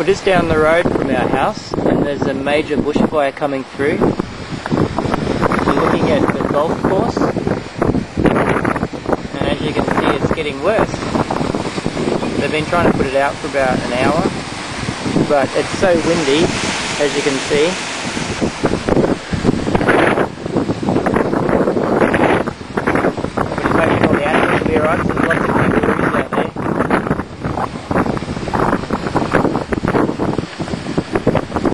We're just down the road from our house and there's a major bushfire coming through. We're looking at the golf course and as you can see it's getting worse. They've been trying to put it out for about an hour but it's so windy as you can see. But it's making all the atmosphere on